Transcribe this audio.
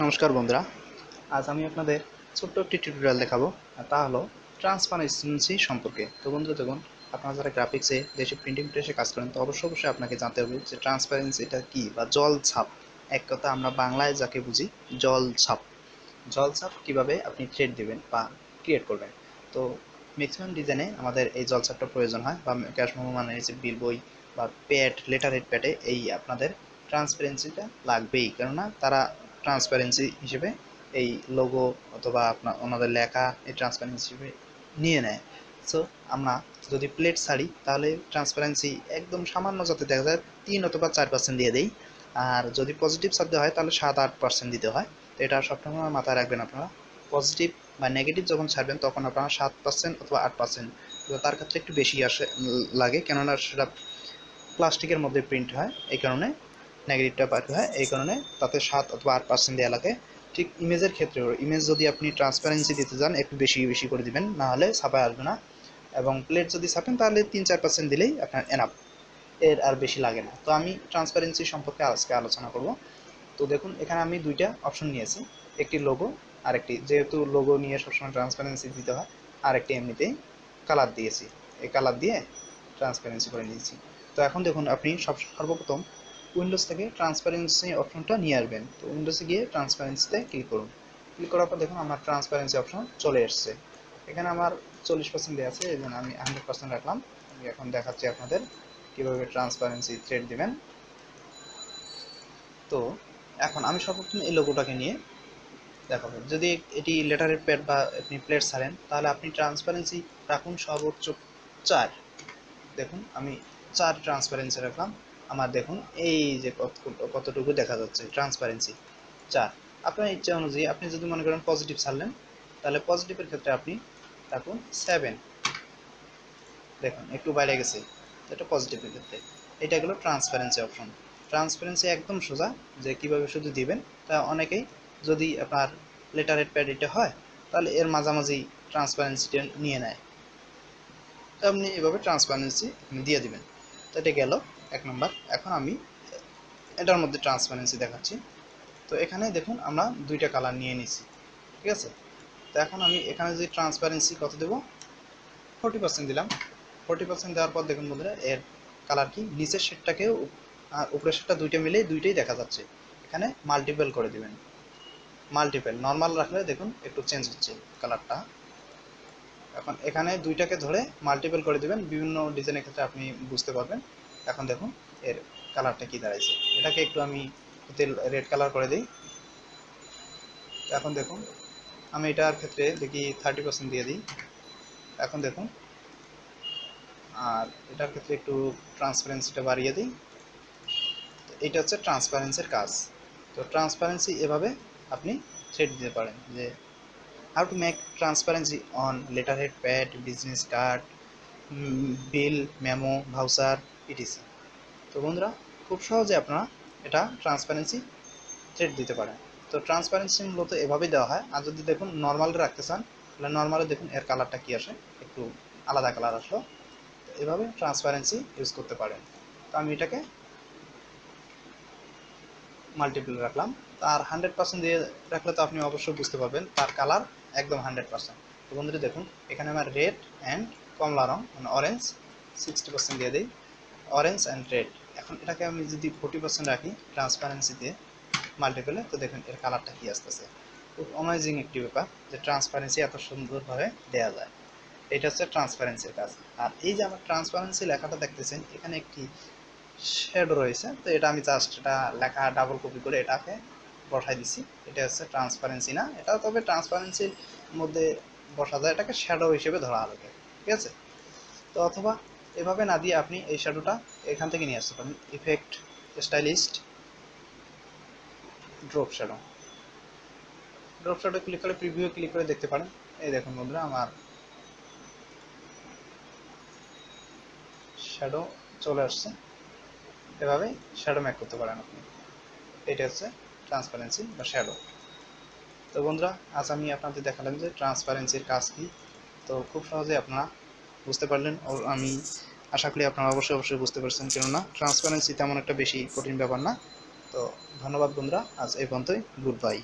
নমস্কার বন্ধুরা। আজ আমি আপনাদের ছোট্ট একটি টিউটোরিয়াল দেখাবো তা হলো ট্রান্সপারেন্সি সম্পর্কে। তো বন্ধুরা, দেখুন, আপনারা যারা গ্রাফিক্সে দেশে প্রিন্টিং প্রেসে কাজ করেন, তো অবশ্যই অবশ্যই আপনাকে জানতে হবে যে ট্রান্সপারেন্সিটা কী বা জল ছাপ। এক কথা আমরা বাংলায় যাকে বুঝি, জল ছাপ। জল ছাপ কীভাবে আপনি থ্রেড দেবেন বা ক্রিয়েট করবেন? তো ম্যাক্সিমাম ডিজাইনে আমাদের এই জল ছাপটা প্রয়োজন হয়, বা ক্যাশ মোমো মানে হচ্ছে বিল বই বা প্যাড লেটার হেড প্যাডে এই আপনাদের ট্রান্সপারেন্সিটা লাগবেই। কেননা তারা ট্রান্সপারেন্সি হিসেবে এই লোগো অথবা আপনার ওনাদের লেখা এই ট্রান্সপারেন্সি হিসেবে নিয়ে নেয়। সো আমরা যদি প্লেট ছাড়ি, তাহলে ট্রান্সপারেন্সি একদম সামান্য যাতে দেখা যায় তিন অথবা চার পার্সেন্ট দিয়ে দেই। আর যদি পজিটিভ শব্দ হয়, তাহলে সাত আট পার্সেন্ট দিতে হয়। তো এটা সবসময় মাথায় রাখবেন আপনারা। পজিটিভ বা নেগেটিভ যখন ছাড়বেন, তখন আপনারা সাত পার্সেন্ট অথবা আট পার্সেন্ট তার ক্ষেত্রে একটু বেশি আসে লাগে। কেননা সেটা প্লাস্টিকের মধ্যে প্রিন্ট হয়, এই কারণে নেগেটিভটা পার হয়, এই কারণে তাতে সাত অথবা আট পার্সেন্ট দেওয়া লাগে। ঠিক ইমেজের ক্ষেত্রে ইমেজ যদি আপনি ট্রান্সপারেন্সি দিতে যান একটু বেশি বেশি করে দিবেন, না হলে ছাপায় আসবে না। এবং প্লেট যদি ছাপেন, তাহলে তিন চার পার্সেন্ট দিলেই আপনার এনাফ এর আর বেশি লাগে না। তো আমি ট্রান্সপারেন্সি সম্পর্কে আজকে আলোচনা করব। তো দেখুন, এখানে আমি দুইটা অপশন নিয়েছি। একটি লোগো আর একটি যেহেতু লোগো নিয়ে সবসময় ট্রান্সপারেন্সি দিতে হয় আর একটি এমনিতেই কালার দিয়েছি। এই কালার দিয়ে ট্রান্সপারেন্সি করে নিয়েছি। তো এখন দেখুন, আপনি সব, সর্বপ্রথম উইন্ডোজ থেকে ট্রান্সপারেন্সি অপশনটা নিয়ে আসবেন। তো উইন্ডোজে গিয়ে ট্রান্সপারেন্সিতে ক্লিক করুন। ক্লিক করার পর দেখুন আমার ট্রান্সপারেন্সি অপশন চলে এসছে। এখানে আমার চল্লিশ পার্সেন্ট দেওয়া আছে এই জন্য আমি হান্ড্রেড পার্সেন্ট রাখলাম। আমি এখন দেখাচ্ছি আপনাদের কীভাবে ট্রান্সপারেন্সি থ্রেড দেবেন। তো এখন আমি সর্বপ্রথম এই লোগোটাকে নিয়ে দেখাবো। যদি এটি লেটারের প্যাড বা আপনি প্লেট ছাড়েন, তাহলে আপনি ট্রান্সপারেন্সি রাখুন সর্বোচ্চ চার। দেখুন, আমি চার ট্রান্সপারেন্সি রাখলাম। আমার দেখুন, এই যে কত, কতটুকু দেখা যাচ্ছে ট্রান্সপারেন্সি চার, আপনার ইচ্ছা অনুযায়ী আপনি যদি মনে করেন পজিটিভ ছাড়লেন, তাহলে পজিটিভের ক্ষেত্রে আপনি রাখুন সেভেন দেখুন, একটু বাইরে গেছে, এটা পজিটিভের ক্ষেত্রে। এটা গেলো ট্রান্সপারেন্সি অপশন ট্রান্সপারেন্সি একদম সোজা, যে কীভাবে শুধু দিবেন, তা অনেকেই যদি আপনার লেটার হেড প্যাড এটা হয়, তাহলে এর মাঝামাঝি ট্রান্সপারেন্সিটা নিয়ে নেয়। তো আপনি এভাবে ট্রান্সপারেন্সি দিয়ে দিবেন। তো এটা গেল, এক নম্বর। এখন আমি এটার মধ্যে ট্রান্সপারেন্সি দেখাচ্ছি। তো এখানে দেখুন, আমরা দুইটা কালার নিয়ে নিছি, ঠিক আছে? তো এখন আমি এখানে যে ট্রান্সপারেন্সি কত দেবো? ফোর্টি পার্সেন্ট দিলাম। ফোর্টি পার্সেন্ট দেওয়ার পর দেখুন বন্ধুরা, এর কালার কি? নিচের শেডটাকেও আর উপরের শেডটা দুইটা মিলে দুইটাই দেখা যাচ্ছে। এখানে মাল্টিপল করে দিবেন। মাল্টিপল নর্মাল রাখলে দেখুন একটু চেঞ্জ হচ্ছে কালারটা এখন এখানে দুইটাকে ধরে মাল্টিপল করে দিবেন। বিভিন্ন ডিজাইনের ক্ষেত্রে আপনি বুঝতে পারবেন। এখন দেখুন, এর কালারটা কি দাঁড়াইছে। এটাকে একটু আমি রেড কালার করে দিই। এখন দেখুন, আমি এটার ক্ষেত্রে দেখি থার্টি পার্সেন্ট দিয়ে দিই। এখন দেখুন, আর এটার ক্ষেত্রে একটু ট্রান্সপারেন্সিটা বাড়িয়ে দিই। এটা হচ্ছে ট্রান্সপারেন্সির কাজ। তো ট্রান্সপারেন্সি এভাবে আপনি থ্রেড দিতে পারেন যে to make transparency on letter head pad business card bill memo voucher ETC তো বন্ধুরা, খুব সহজে আপনারা এটা ট্রান্সপারেন্সি থ্রেড দিতে পারেন। তো ট্রান্সপারেন্সি মূলত এভাবেই দেওয়া হয়। আর যদি দেখুন নর্মালে রাখতে চান, তাহলে নর্মালে দেখুন এর কালারটা কী আসে, একটু আলাদা কালার আসলো। এভাবে ট্রান্সপারেন্সি ইউজ করতে পারেন। তো আমি এটাকে মাল্টিপল রাখলাম। তার হান্ড্রেড পার্সেন্ট দিয়ে রাখলে তো আপনি অবশ্যই বুঝতে পারবেন তার কালার একদম হান্ড্রেড পার্সেন্ট। তো বন্ধুরা দেখুন, এখানে আমার রেড অ্যান্ড কমলা রং মানে অরেঞ্জ সিক্সটি পার্সেন্ট দিয়ে দিই। অরেঞ্জ অ্যান্ড রেড এখন এটাকে আমি যদি ফোর্টি পার্সেন্ট রাখি ট্রান্সপারেন্সিতে মাল্টিপলে তো দেখুন এর কালারটা কী আসতেছে। খুব অমেজিং একটি ব্যাপার যে ট্রান্সপারেন্সি এত সুন্দরভাবে দেওয়া যায়। এটা হচ্ছে ট্রান্সপারেন্সির কাজ। আর এই যে আমার ট্রান্সপারেন্সি লেখাটা দেখতেছেন, এখানে একটি শ্যাডো রয়েছে, তো এটা আমি জাস্ট এটা লেখা ডাবল কপি করে এটাকে বসাই দিছি। এটা হচ্ছে ট্রান্সপারেন্সি না। এটা তবে ট্রান্সপারেন্সির মধ্যে বসা যায়। এটাকে শ্যাডো হিসেবে ধরা হবে ঠিক আছে? তো অথবা এভাবে না দিয়ে আপনি এই শ্যাডোটা এখান থেকে নিয়ে আসতে পারেন। Effect stylist drop shadow drop shadow click করে প্রিভিউ ক্লিক করে দেখতে পারেন। এই দেখুন বন্ধুরা, আমার শ্যাডো চলে আসছে। এভাবে শ্যাডো ম্যাক করতে পারেন আপনি। এটা হচ্ছে ট্রান্সপারেন্সি বা শ্যাডো তো বন্ধুরা, আজ আমি আপনাদের দেখালাম যে ট্রান্সপারেন্সির কাজ কী। তো খুব সহজে আপনারা বুঝতে পারলেন আমি আশা করি আপনারা অবশ্যই অবশ্যই বুঝতে পারছেন। কেননা ট্রান্সপারেন্সি তেমন একটা বেশি কঠিন ব্যাপার না। তো ধন্যবাদ বন্ধুরা, আজ এই পর্যন্তই। Good bye